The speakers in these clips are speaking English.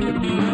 Thank you.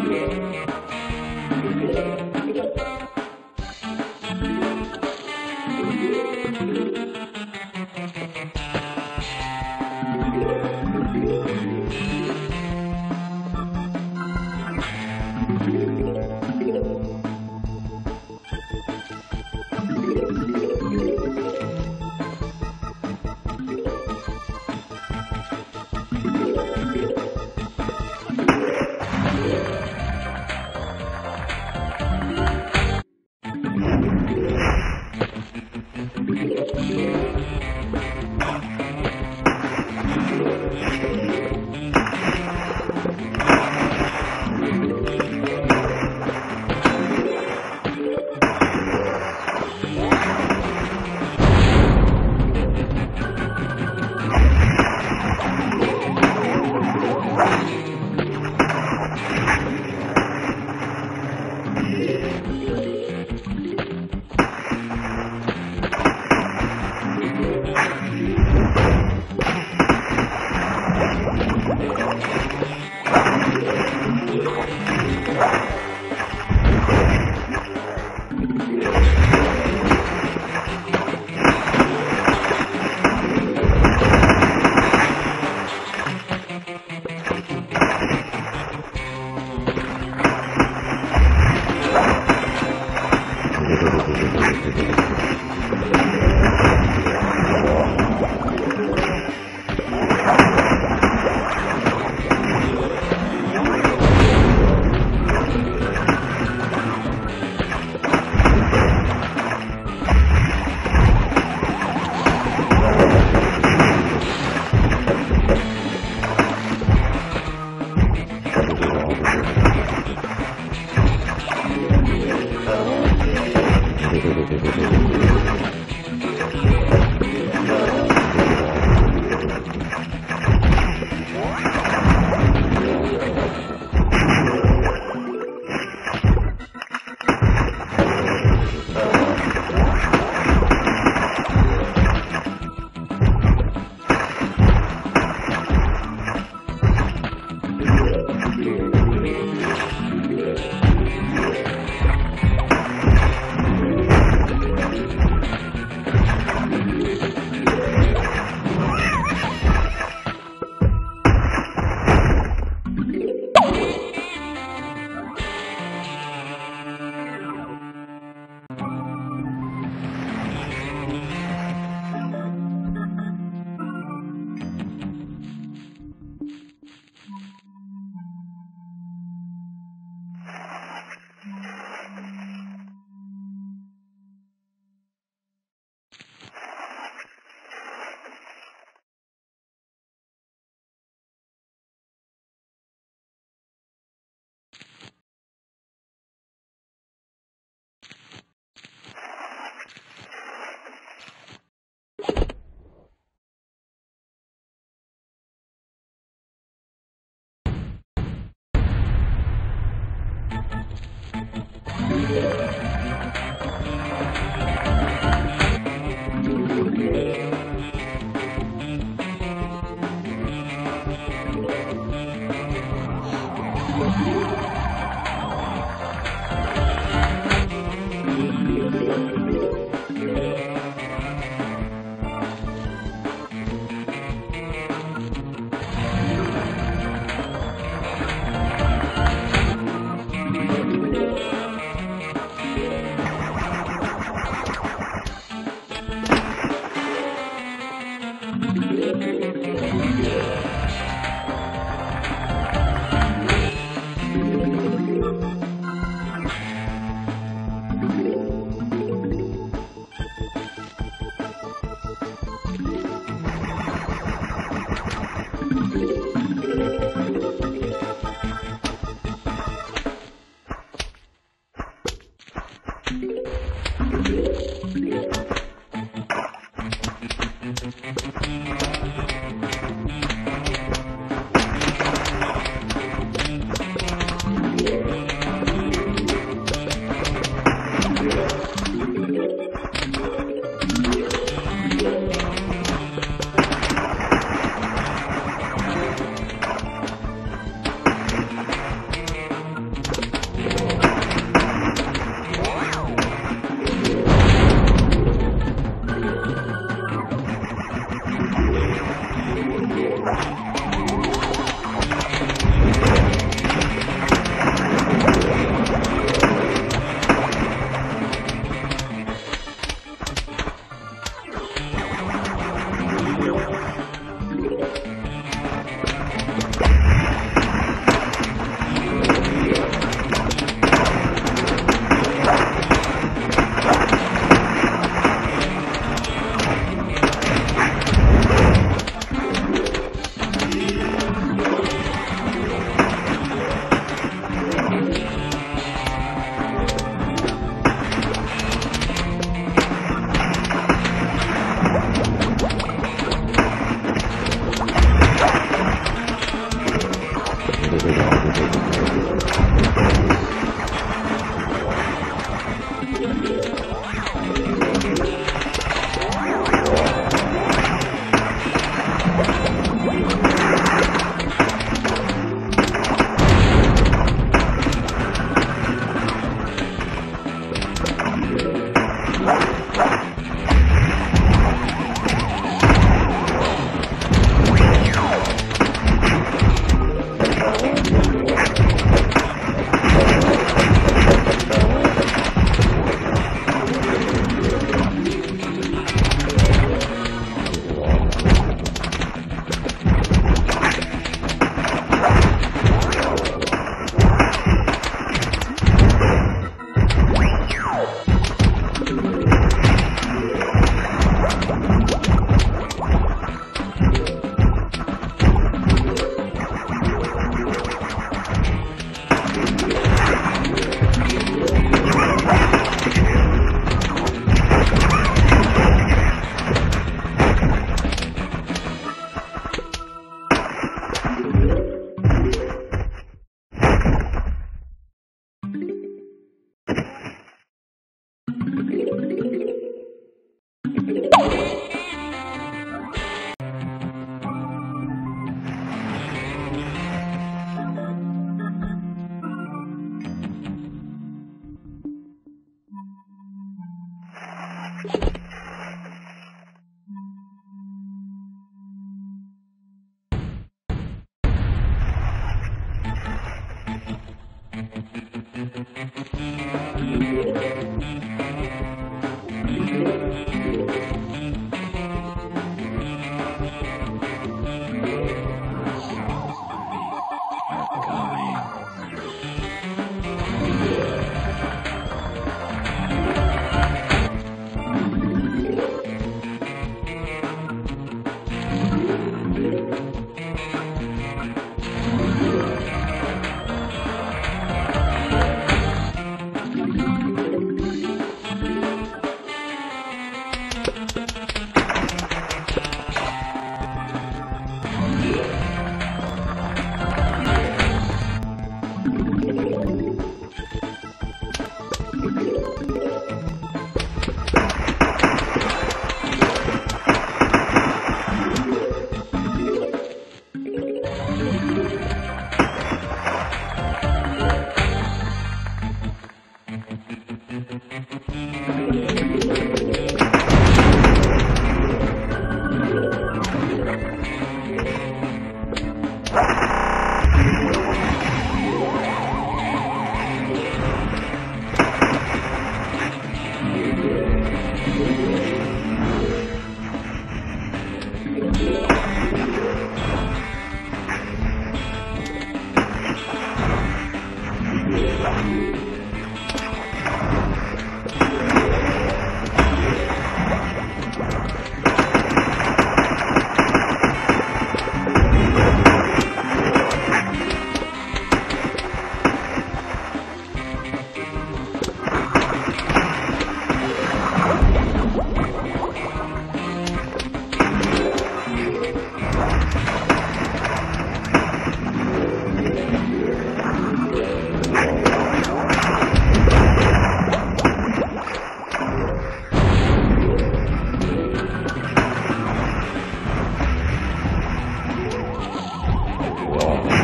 Oh.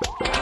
you